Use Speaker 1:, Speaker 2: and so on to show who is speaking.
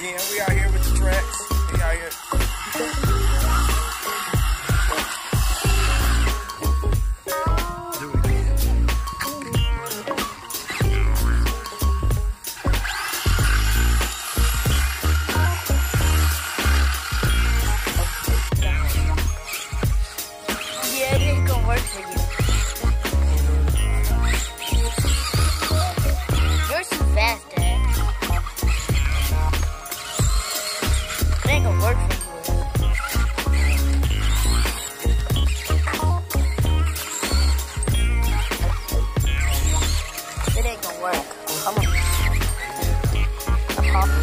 Speaker 1: again. We out here with the tracks. We out here.